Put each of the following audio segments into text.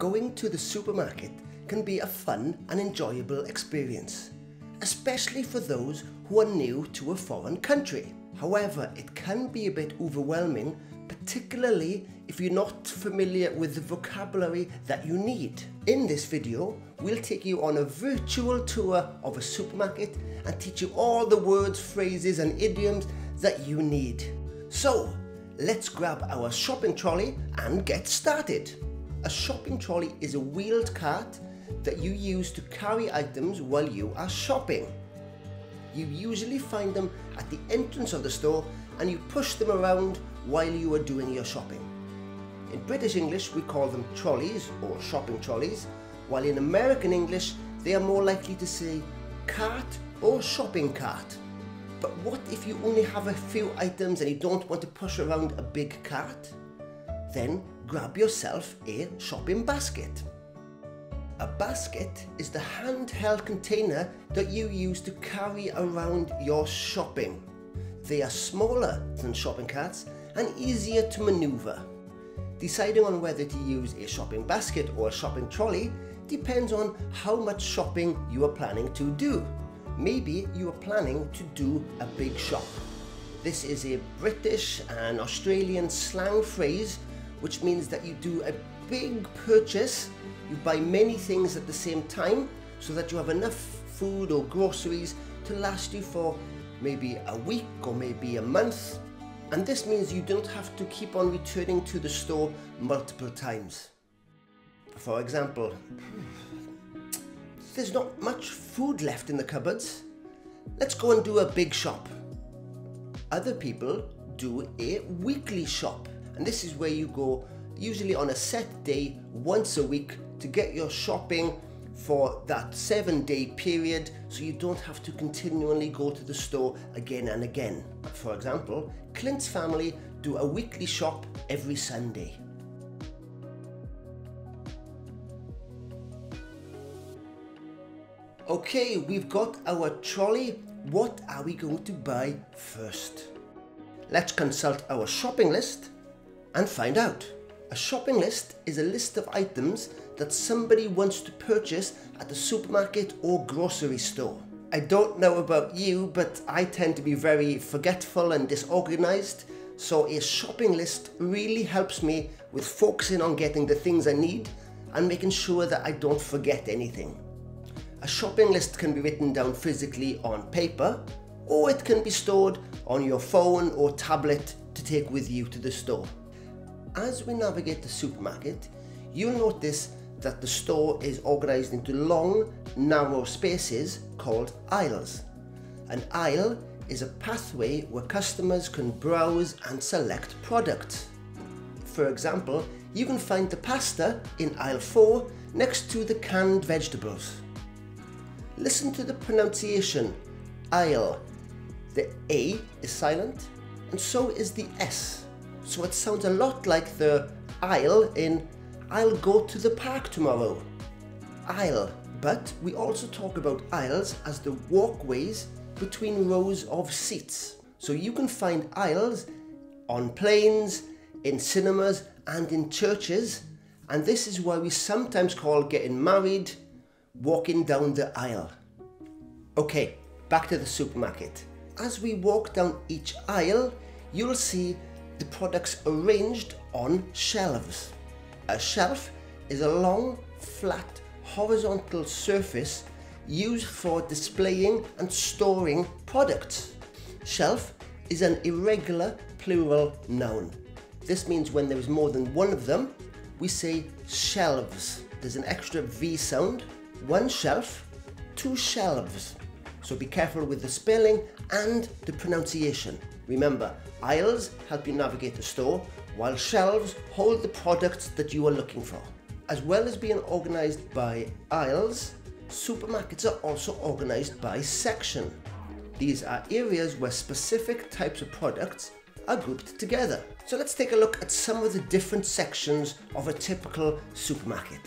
Going to the supermarket can be a fun and enjoyable experience, especially for those who are new to a foreign country. However, it can be a bit overwhelming, particularly if you're not familiar with the vocabulary that you need. In this video, we'll take you on a virtual tour of a supermarket and teach you all the words, phrases and idioms that you need. So, let's grab our shopping trolley and get started. A shopping trolley is a wheeled cart that you use to carry items while you are shopping. You usually find them at the entrance of the store and you push them around while you are doing your shopping. In British English, we call them trolleys or shopping trolleys, while in American English, they are more likely to say cart or shopping cart. But what if you only have a few items and you don't want to push around a big cart? Then grab yourself a shopping basket. A basket is the handheld container that you use to carry around your shopping. They are smaller than shopping carts and easier to maneuver. Deciding on whether to use a shopping basket or a shopping trolley depends on how much shopping you are planning to do. Maybe you are planning to do a big shop. This is a British and Australian slang phrase which means that you do a big purchase, you buy many things at the same time so that you have enough food or groceries to last you for maybe a week or maybe a month. And this means you don't have to keep on returning to the store multiple times. For example, there's not much food left in the cupboards. Let's go and do a big shop. Other people do a weekly shop. And this is where you go usually on a set day once a week to get your shopping for that seven day period so you don't have to continually go to the store again and again. For example, Clint's family do a weekly shop every Sunday. Okay, we've got our trolley. What are we going to buy first? Let's consult our shopping list and find out. A shopping list is a list of items that somebody wants to purchase at the supermarket or grocery store. I don't know about you, but I tend to be very forgetful and disorganized, so a shopping list really helps me with focusing on getting the things I need and making sure that I don't forget anything. A shopping list can be written down physically on paper, or it can be stored on your phone or tablet to take with you to the store. As we navigate the supermarket, you'll notice that the store is organised into long, narrow spaces called aisles. An aisle is a pathway where customers can browse and select products. For example, you can find the pasta in aisle 4 next to the canned vegetables. Listen to the pronunciation, aisle. The A is silent and so is the S. So it sounds a lot like the aisle in I'll go to the park tomorrow. Aisle. But we also talk about aisles as the walkways between rows of seats. So you can find aisles on planes, in cinemas and in churches and this is why we sometimes call getting married walking down the aisle. Okay, back to the supermarket. As we walk down each aisle, you'll see the products arranged on shelves. A shelf is a long, flat, horizontal surface used for displaying and storing products. Shelf is an irregular plural noun. This means when there is more than one of them, we say shelves. There's an extra V sound. One shelf, two shelves. So be careful with the spelling and the pronunciation. Remember, aisles help you navigate the store, while shelves hold the products that you are looking for. As well as being organised by aisles, supermarkets are also organised by section. These are areas where specific types of products are grouped together. So let's take a look at some of the different sections of a typical supermarket.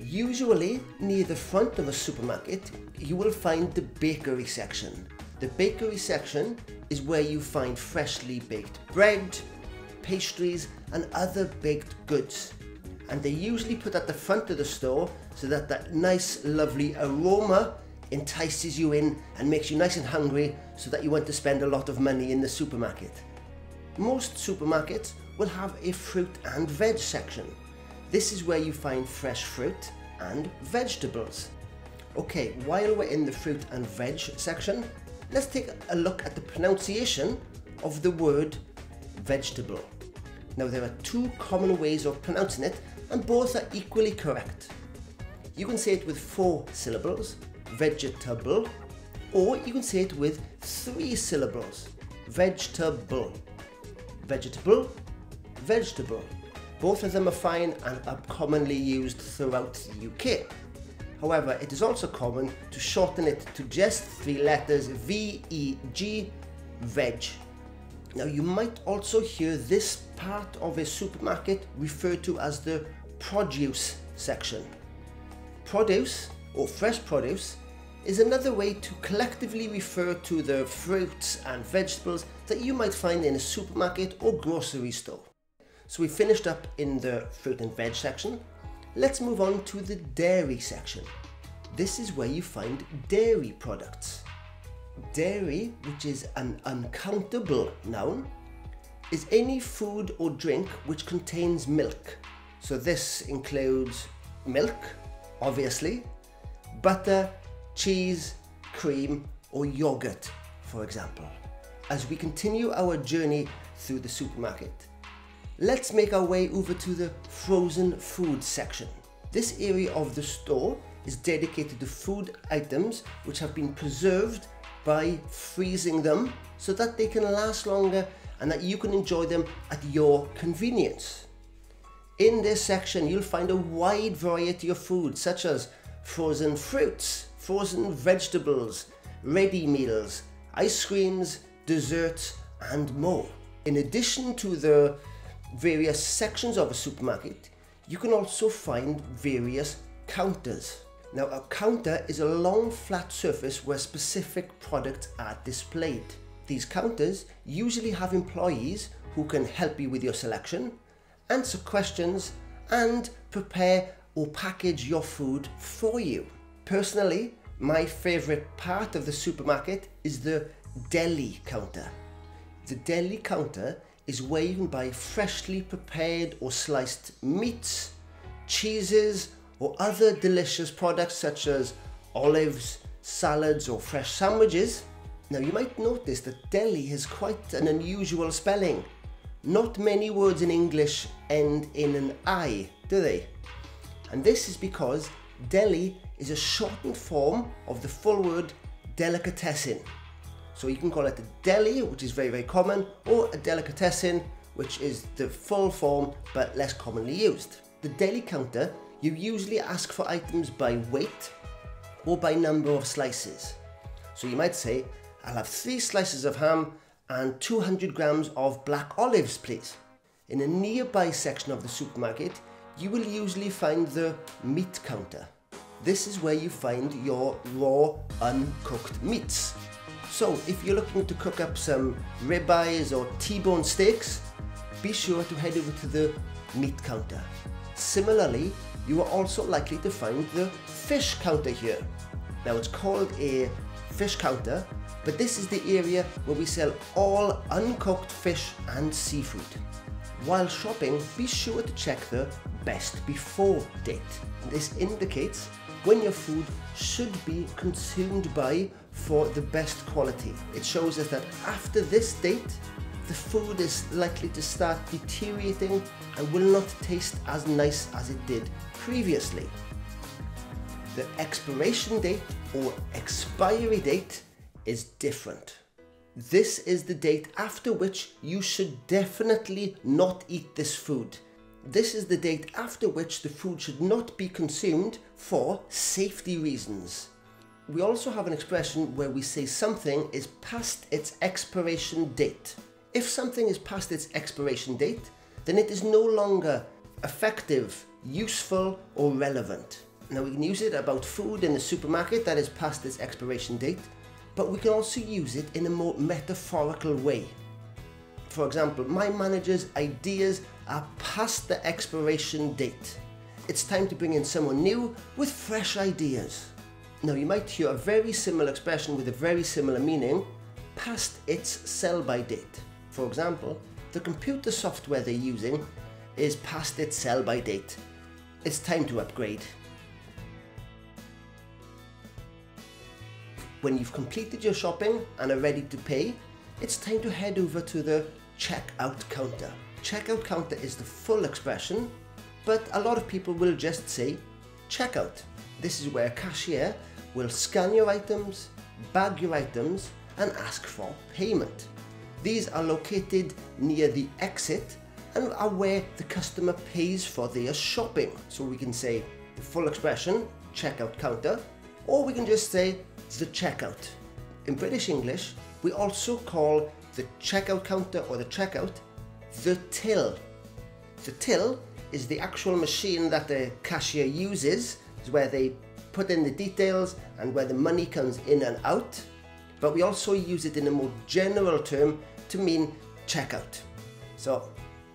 Usually, near the front of a supermarket, you will find the bakery section. The bakery section is where you find freshly baked bread, pastries, and other baked goods. And they're usually put at the front of the store so that that nice, lovely aroma entices you in and makes you nice and hungry so that you want to spend a lot of money in the supermarket. Most supermarkets will have a fruit and veg section. This is where you find fresh fruit and vegetables. Okay, while we're in the fruit and veg section, let's take a look at the pronunciation of the word vegetable. Now there are two common ways of pronouncing it and both are equally correct. You can say it with four syllables, vegetable, or you can say it with three syllables, vegetable, vegetable, vegetable. Both of them are fine and are commonly used throughout the UK. However, it is also common to shorten it to just three letters V-E-G, veg. Now you might also hear this part of a supermarket referred to as the produce section. Produce, or fresh produce, is another way to collectively refer to the fruits and vegetables that you might find in a supermarket or grocery store. So we finished up in the fruit and veg section. Let's move on to the dairy section. This is where you find dairy products. Dairy, which is an uncountable noun, is any food or drink which contains milk. So this includes milk, obviously, butter, cheese, cream, or yogurt, for example. As we continue our journey through the supermarket, let's make our way over to the frozen food section. This area of the store is dedicated to food items which have been preserved by freezing them so that they can last longer and that you can enjoy them at your convenience. In this section, you'll find a wide variety of food, such as frozen fruits, frozen vegetables, ready meals, ice creams, desserts, and more. In addition to the various sections of a supermarket, you can also find various counters. Now a counter is a long flat surface where specific products are displayed. These counters usually have employees who can help you with your selection, answer questions and prepare or package your food for you. Personally, my favourite part of the supermarket is the deli counter. The deli counter is can buy freshly prepared or sliced meats, cheeses, or other delicious products such as olives, salads, or fresh sandwiches. Now, you might notice that deli has quite an unusual spelling. Not many words in English end in an I, do they? And this is because deli is a shortened form of the full word delicatessen. So you can call it a deli, which is very, very common, or a delicatessen, which is the full form but less commonly used. The deli counter you usually ask for items by weight or by number of slices. So you might say, I'll have three slices of ham and 200 grams of black olives, please. In a nearby section of the supermarket, you will usually find the meat counter. This is where you find your raw, uncooked meats. So if you're looking to cook up some ribeyes or T-bone steaks, be sure to head over to the meat counter. Similarly, you are also likely to find the fish counter here. Now it's called a fish counter, but this is the area where we sell all uncooked fish and seafood. While shopping, be sure to check the best before date. This indicates when your food should be consumed by for the best quality. It shows us that after this date, the food is likely to start deteriorating and will not taste as nice as it did previously. The expiration date or expiry date is different. This is the date after which you should definitely not eat this food. This is the date after which the food should not be consumed for safety reasons. We also have an expression where we say something is past its expiration date. If something is past its expiration date, then it is no longer effective, useful, or relevant. Now, we can use it about food in the supermarket that is past its expiration date, but we can also use it in a more metaphorical way. For example, my manager's ideas are past the expiration date. It's time to bring in someone new with fresh ideas. Now you might hear a very similar expression with a very similar meaning past its sell by date. For example, the computer software they're using is past its sell by date. It's time to upgrade. When you've completed your shopping and are ready to pay, it's time to head over to the checkout counter. Checkout counter is the full expression, but a lot of people will just say checkout. This is where cashier will scan your items, bag your items, and ask for payment. These are located near the exit and are where the customer pays for their shopping. So we can say the full expression, checkout counter, or we can just say the checkout. In British English, we also call the checkout counter or the checkout the till. The till is the actual machine that the cashier uses, is where they put in the details and where the money comes in and out. But we also use it in a more general term to mean checkout. So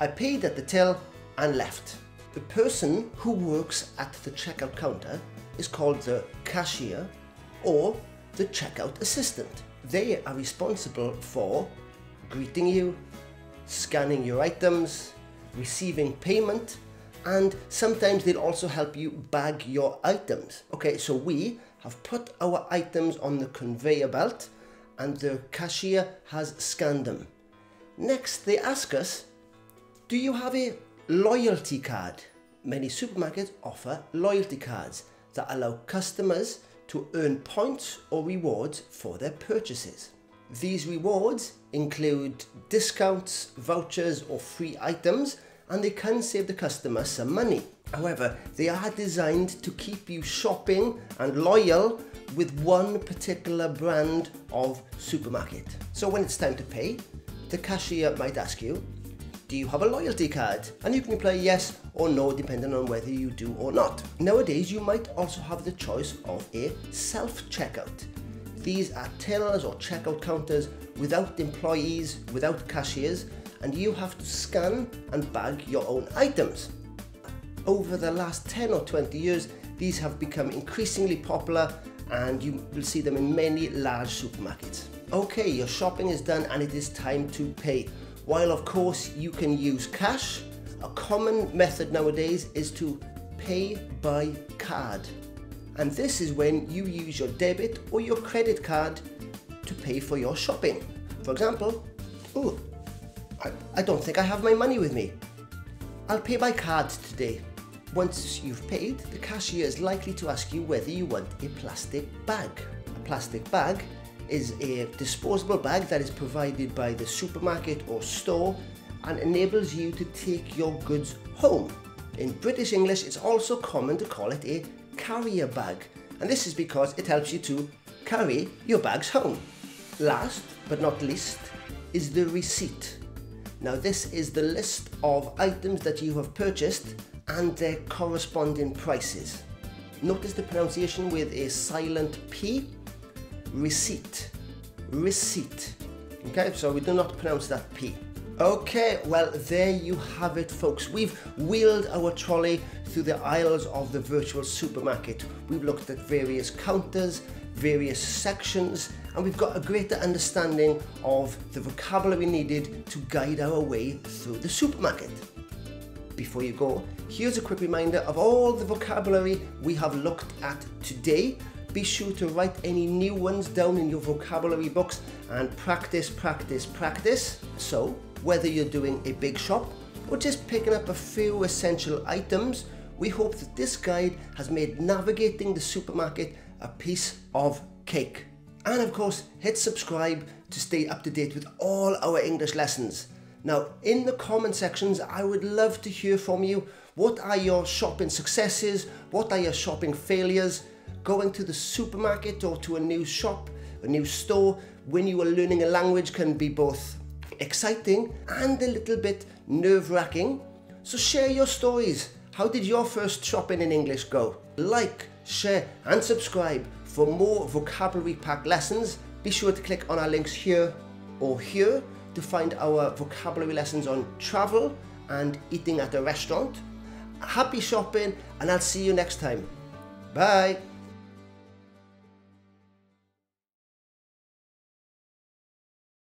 I paid at the till and left. The person who works at the checkout counter is called the cashier or the checkout assistant. They are responsible for greeting you, scanning your items, receiving payment, and sometimes they'll also help you bag your items. Okay, so we have put our items on the conveyor belt and the cashier has scanned them. Next, they ask us, do you have a loyalty card? Many supermarkets offer loyalty cards that allow customers to earn points or rewards for their purchases. These rewards include discounts, vouchers, or free items, and they can save the customer some money. However, they are designed to keep you shopping and loyal with one particular brand of supermarket. So when it's time to pay, the cashier might ask you, do you have a loyalty card? And you can reply yes or no depending on whether you do or not. Nowadays, you might also have the choice of a self-checkout. These are tellers or checkout counters without employees, without cashiers, and you have to scan and bag your own items. Over the last 10 or 20 years, these have become increasingly popular and you will see them in many large supermarkets. Okay, your shopping is done and it is time to pay. While of course you can use cash, a common method nowadays is to pay by card. And this is when you use your debit or your credit card to pay for your shopping. For example, oh, I, I don't think I have my money with me. I'll pay by card today. Once you've paid, the cashier is likely to ask you whether you want a plastic bag. A plastic bag is a disposable bag that is provided by the supermarket or store and enables you to take your goods home. In British English, it's also common to call it a carrier bag, and this is because it helps you to carry your bags home. Last but not least is the receipt. Now this is the list of items that you have purchased and their corresponding prices. Notice the pronunciation with a silent P receipt. Receipt. Okay, so we do not pronounce that P. Okay, well, there you have it, folks. We've wheeled our trolley through the aisles of the virtual supermarket. We've looked at various counters, various sections, and we've got a greater understanding of the vocabulary needed to guide our way through the supermarket. Before you go, here's a quick reminder of all the vocabulary we have looked at today be sure to write any new ones down in your vocabulary books and practice, practice, practice. So, whether you're doing a big shop or just picking up a few essential items, we hope that this guide has made navigating the supermarket a piece of cake. And of course, hit subscribe to stay up to date with all our English lessons. Now, in the comment sections, I would love to hear from you. What are your shopping successes? What are your shopping failures? going to the supermarket or to a new shop, a new store, when you are learning a language can be both exciting and a little bit nerve wracking. So share your stories. How did your first shopping in English go? Like, share, and subscribe for more vocabulary packed lessons. Be sure to click on our links here or here to find our vocabulary lessons on travel and eating at a restaurant. Happy shopping, and I'll see you next time. Bye.